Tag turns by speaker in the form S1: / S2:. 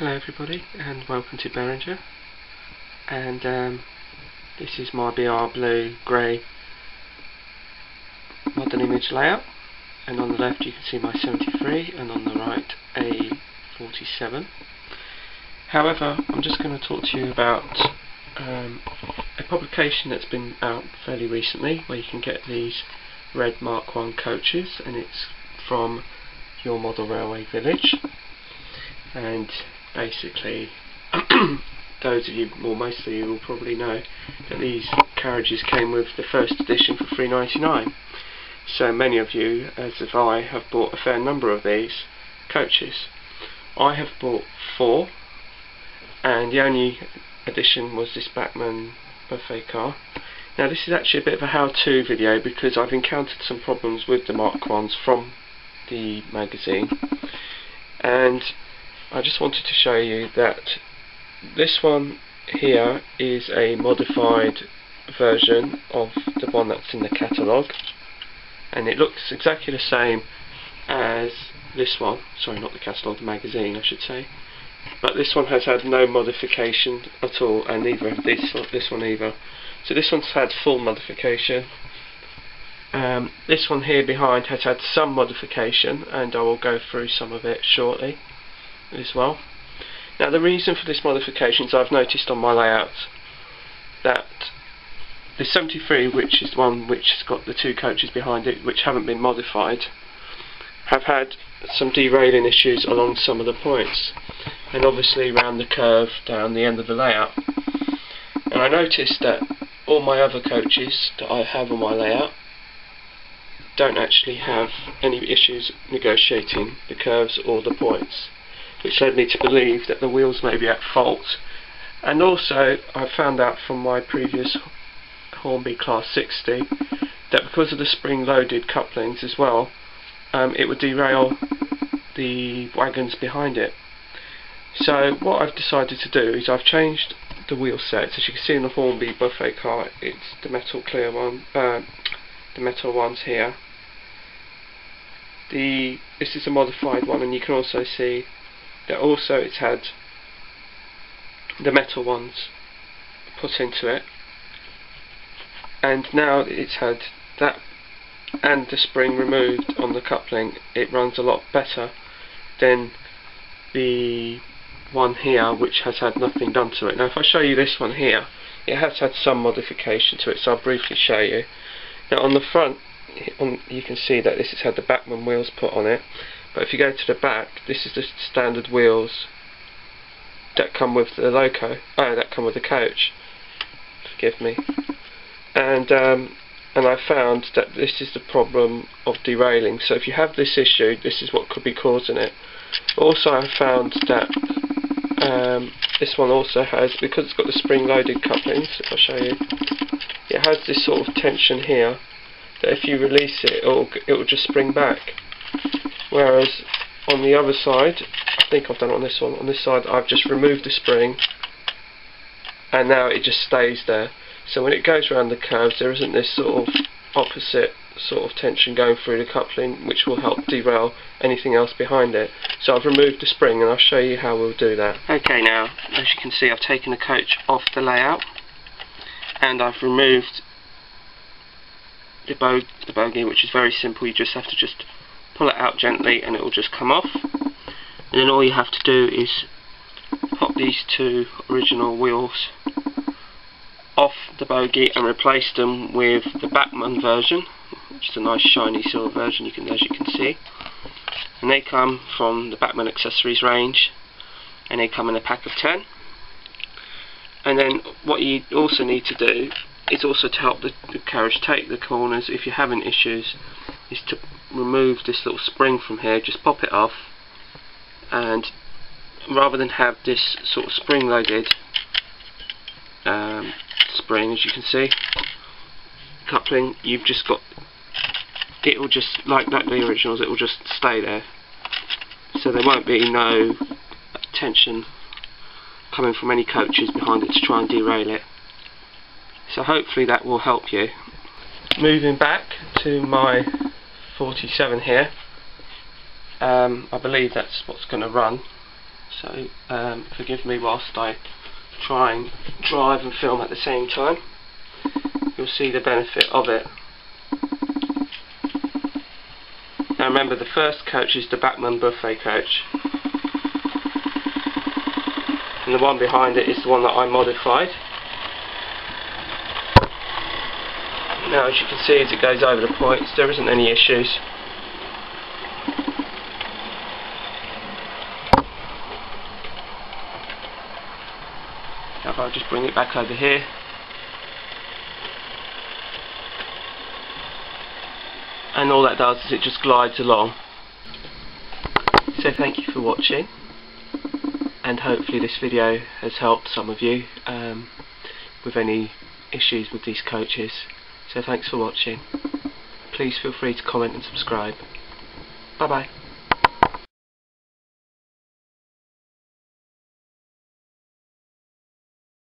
S1: Hello everybody and welcome to Behringer. And um, this is my BR blue grey modern image layout. And on the left you can see my 73 and on the right a 47 however I'm just going to talk to you about um, a publication that's been out fairly recently where you can get these red Mark 1 coaches and it's from your model railway village. And basically those of you, or most of you will probably know that these carriages came with the first edition for 3.99 so many of you, as have I, have bought a fair number of these coaches. I have bought four and the only edition was this Bachmann buffet car. Now this is actually a bit of a how-to video because I've encountered some problems with the Mark 1s from the magazine. And I just wanted to show you that this one here is a modified version of the one that's in the catalogue. And it looks exactly the same as this one. Sorry not the catalogue, the magazine I should say. But this one has had no modification at all and neither have this, this one either. So this one's had full modification. Um, this one here behind has had some modification and I will go through some of it shortly as well. Now the reason for this modification is I've noticed on my layout that the 73 which is the one which has got the two coaches behind it which haven't been modified have had some derailing issues along some of the points and obviously around the curve down the end of the layout and I noticed that all my other coaches that I have on my layout don't actually have any issues negotiating the curves or the points which led me to believe that the wheels may be at fault. And also, I found out from my previous Hornby Class 60 that because of the spring-loaded couplings as well, um, it would derail the wagons behind it. So what I've decided to do is I've changed the wheel sets. As you can see in the Hornby buffet car, it's the metal clear one, uh, the metal ones here. The this is a modified one, and you can also see also it's had the metal ones put into it and now it's had that and the spring removed on the coupling it runs a lot better than the one here which has had nothing done to it. Now if I show you this one here it has had some modification to it so I'll briefly show you. Now on the front on, you can see that this has had the Bachmann wheels put on it but if you go to the back this is the standard wheels that come with the loco oh that come with the coach. Forgive me. And um, and I found that this is the problem of derailing. So if you have this issue this is what could be causing it. Also I found that um, this one also has because it's got the spring loaded couplings I'll show you. It has this sort of tension here that if you release it it'll, it'll just spring back whereas on the other side I think I've done it on this one on this side I've just removed the spring and now it just stays there. So when it goes around the curves there isn't this sort of opposite sort of tension going through the coupling which will help derail anything else behind it. So I've removed the spring and I'll show you how we'll do that. Okay now as you can see I've taken the coach off the layout and I've removed the, bo the bogie which is very simple. You just have to just pull it out gently and it will just come off. And then all you have to do is pop these two original wheels off the bogie and replace them with the Bachmann version which is a nice shiny silver version you can as you can see. And they come from the Bachmann accessories range and they come in a pack of 10 and then what you also need to do is also to help the, the carriage take the corners if you're having issues is to remove this little spring from here, just pop it off and rather than have this sort of spring loaded um, spring as you can see coupling you've just got it will just like that the originals it will just stay there. So there won't be no tension coming from any coaches behind it to try and derail it. So hopefully that will help you. Moving back to my 47 here. Um, I believe that's what's going to run. So um, forgive me whilst I try and drive and film at the same time. You'll see the benefit of it. Now remember the first coach is the Bachmann buffet coach. And the one behind it is the one that I modified now as you can see as it goes over the points there isn't any issues. Now if I just bring it back over here. And all that does is it just glides along. So thank you for watching. And hopefully this video has helped some of you um, with any issues with these coaches so thanks for watching. Please feel free to comment and subscribe. Bye bye.